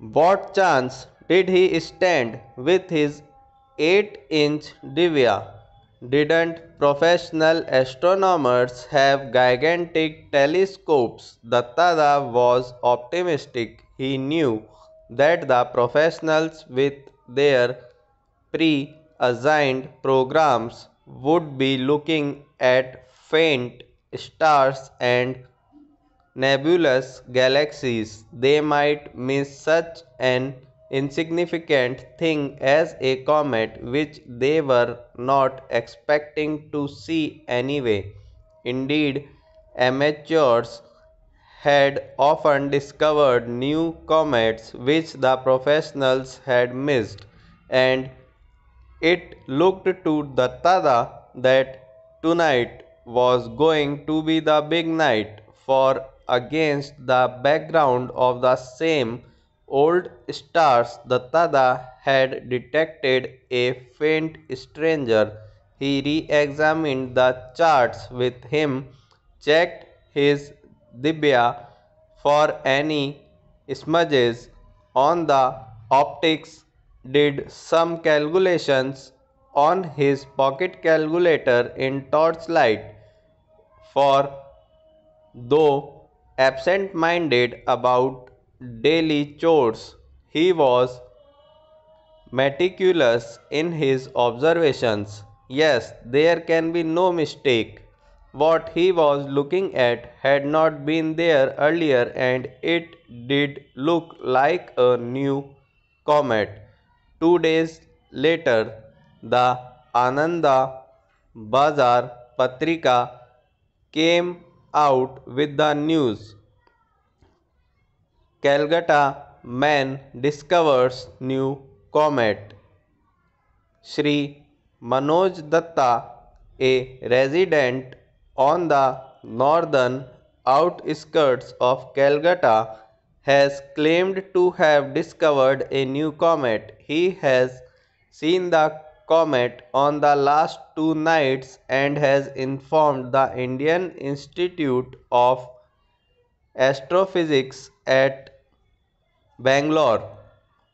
What chance did he stand with his 8 inch Divya? Didn't professional astronomers have gigantic telescopes? Dattada was optimistic. He knew that the professionals with their pre assigned programs would be looking at faint stars and nebulous galaxies. They might miss such an insignificant thing as a comet which they were not expecting to see anyway. Indeed, amateurs had often discovered new comets which the professionals had missed, and it looked to Dattada that tonight was going to be the big night, for against the background of the same old stars, Dattada had detected a faint stranger. He re-examined the charts with him, checked his Divya for any smudges on the optics, did some calculations on his pocket calculator in torchlight, for though absent-minded about daily chores. He was meticulous in his observations. Yes, there can be no mistake. What he was looking at had not been there earlier and it did look like a new comet. Two days later, the Ananda Bazar Patrika came out with the news Calcutta man discovers new comet. Sri Manoj Datta, a resident on the northern outskirts of Calcutta, has claimed to have discovered a new comet. He has seen the comet on the last two nights and has informed the Indian Institute of Astrophysics at Bangalore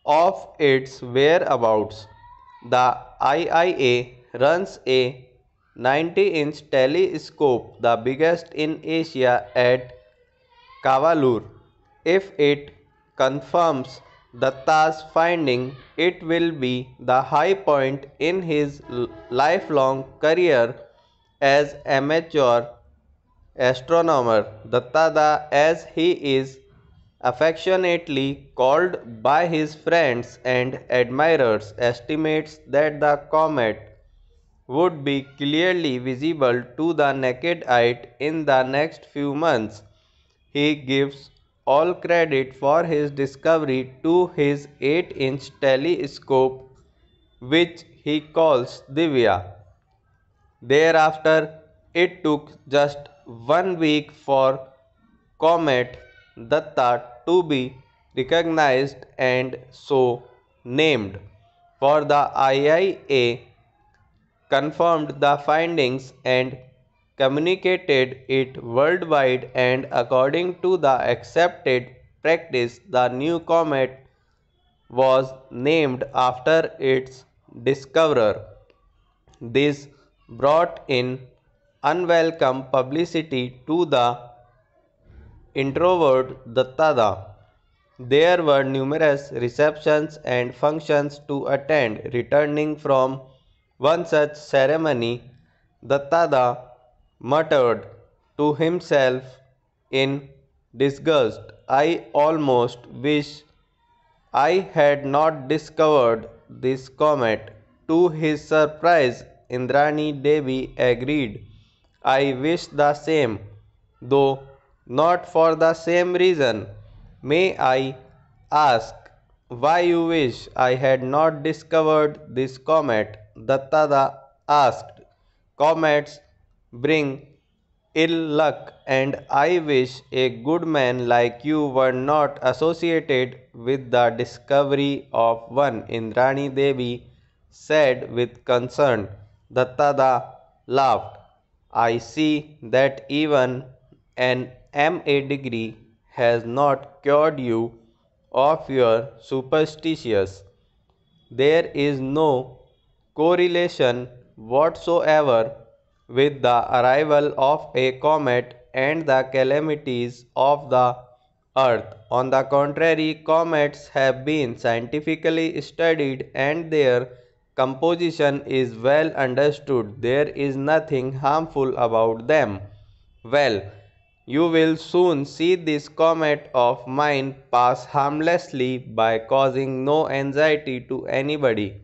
of its whereabouts. The IIA runs a 90-inch telescope, the biggest in Asia at Kavalur. If it confirms Datta's finding, it will be the high point in his lifelong career as amateur astronomer. Dattada, as he is affectionately called by his friends and admirers, estimates that the comet would be clearly visible to the naked eye in the next few months. He gives all credit for his discovery to his 8-inch telescope which he calls Divya. Thereafter, it took just one week for Comet Datta to be recognized and so named. For the IIA confirmed the findings and communicated it worldwide and according to the accepted practice the new comet was named after its discoverer. This brought in unwelcome publicity to the introvert Dattada. There were numerous receptions and functions to attend. Returning from one such ceremony, Dattada muttered to himself in disgust, I almost wish I had not discovered this comet. To his surprise, Indrani Devi agreed. I wish the same, though not for the same reason. May I ask why you wish I had not discovered this comet? Dattada asked. Comets bring ill luck and I wish a good man like you were not associated with the discovery of one. Indrani Devi said with concern. Dattada laughed. I see that even an MA degree has not cured you of your superstitious. There is no correlation whatsoever with the arrival of a comet and the calamities of the earth. On the contrary, comets have been scientifically studied and their composition is well understood. There is nothing harmful about them. Well, you will soon see this comet of mine pass harmlessly by causing no anxiety to anybody.